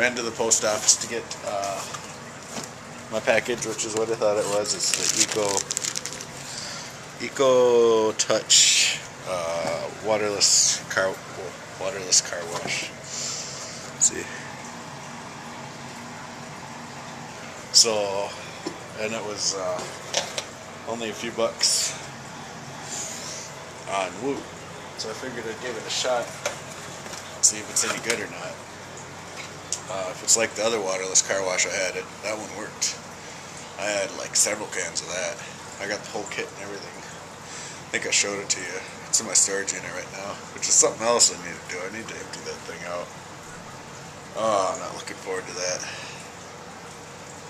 the post office to get uh, my package, which is what I thought it was. It's the Eco Eco Touch uh, waterless car waterless car wash. Let's see. So, and it was uh, only a few bucks on Woot. So I figured I'd give it a shot, see if it's any good or not. Uh, if it's like the other waterless car wash I had, it that one worked. I had like several cans of that. I got the whole kit and everything. I think I showed it to you. It's in my storage unit right now, which is something else I need to do. I need to empty that thing out. Oh, I'm not looking forward to that.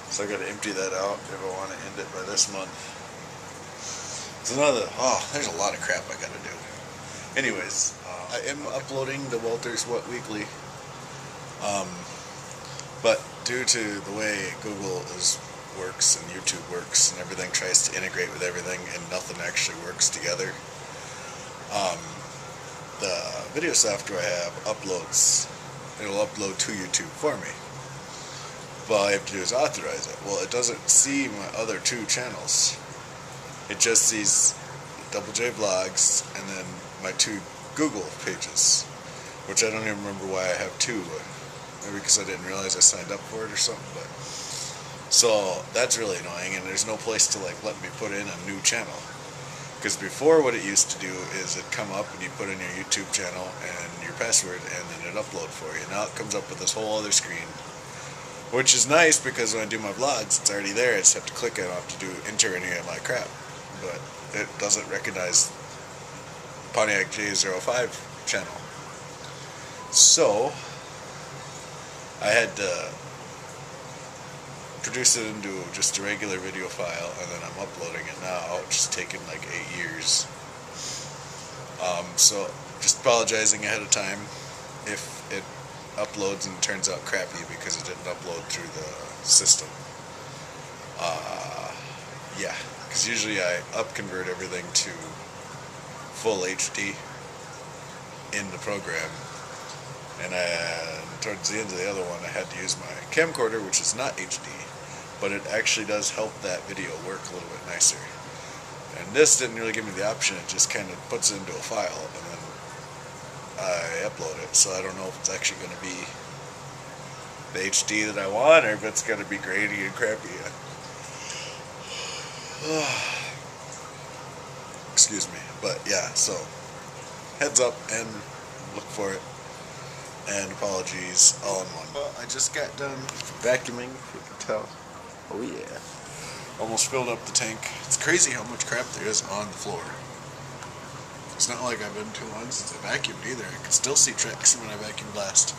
So I got to empty that out if I want to end it by this month. It's another, oh, there's a lot of crap I got to do. Anyways, uh, I am uploading the Walters What Weekly, um, but due to the way Google is works and YouTube works and everything tries to integrate with everything and nothing actually works together, um, the video software I have uploads. It'll upload to YouTube for me. But all I have to do is authorize it. Well, it doesn't see my other two channels. It just sees Double J Vlogs and then my two Google pages, which I don't even remember why I have two. Maybe because I didn't realize I signed up for it or something. But so that's really annoying, and there's no place to like let me put in a new channel. Because before, what it used to do is it come up and you put in your YouTube channel and your password, and then it upload for you. Now it comes up with this whole other screen, which is nice because when I do my vlogs, it's already there. I just have to click it. I don't have to do enter any of my crap, but it doesn't recognize PontiacGA05 channel. So, I had to produce it into just a regular video file and then I'm uploading it now, which is taking like eight years. Um, so, just apologizing ahead of time if it uploads and turns out crappy because it didn't upload through the system. Uh, yeah, because usually I upconvert everything to full HD in the program. And towards the end of the other one, I had to use my camcorder, which is not HD, but it actually does help that video work a little bit nicer. And this didn't really give me the option, it just kind of puts it into a file, and then I upload it, so I don't know if it's actually going to be the HD that I want, or if it's going to be grainy and crappy. Excuse me. But yeah, so heads up and look for it. And apologies all in one. Well, I just got done vacuuming, if you can tell. Oh yeah. Almost filled up the tank. It's crazy how much crap there is on the floor. It's not like I've been too long since I vacuumed either. I can still see tracks when I vacuumed last.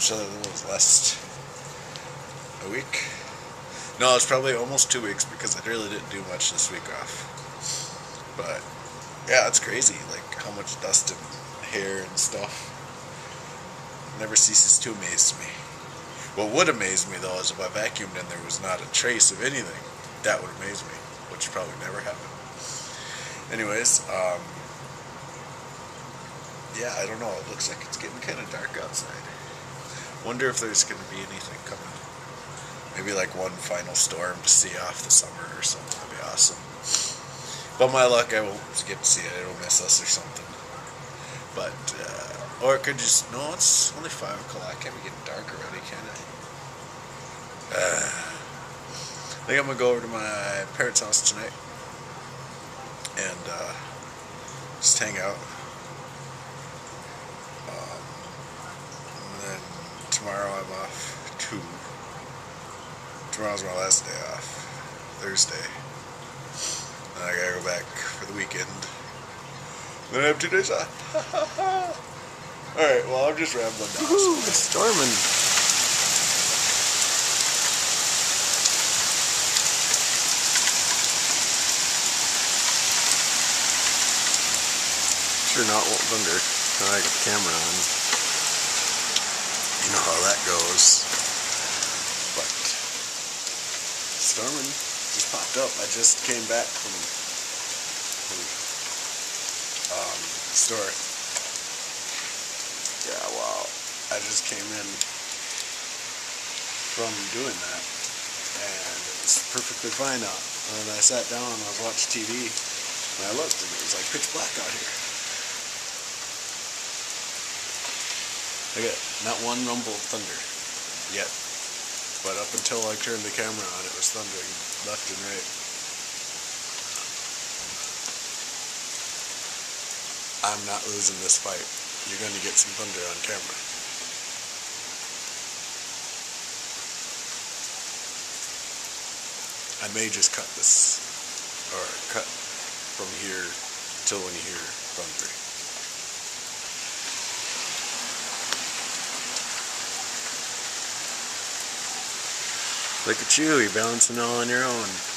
So it was last a week. No, it's probably almost two weeks because I really didn't do much this week off. But yeah, it's crazy, like how much dust and hair and stuff. Never ceases to amaze me. What would amaze me though is if I vacuumed and there was not a trace of anything. That would amaze me, which probably never happened. Anyways, um, yeah, I don't know. It looks like it's getting kind of dark outside. Wonder if there's going to be anything coming. Maybe like one final storm to see off the summer or something. That'd be awesome. But my luck, I won't get to see it. It'll miss us or something. But, uh, or it could just, no, it's only 5 o'clock. Can't be getting dark already, can it? Uh, I think I'm going to go over to my parents' house tonight and uh, just hang out. Um, and then tomorrow I'm off too. Tomorrow's my last day off. Thursday. I gotta go back for the weekend. Then I have two days off. Alright, well, I'm just rambling now. Woohoo, it's storming. Sure not thunder. I got the camera on. You know how that goes. But storming just popped up. I just came back from um, the store. Yeah, wow. I just came in from doing that. And it's perfectly fine now. And I sat down and I was watching TV and I looked and it was like pitch black out here. I at not one rumble of thunder yet. But up until I turned the camera on, it was thundering left and right. I'm not losing this fight. You're going to get some thunder on camera. I may just cut this, or cut from here till when you hear thunder. Look at you, you're balancing all on your own.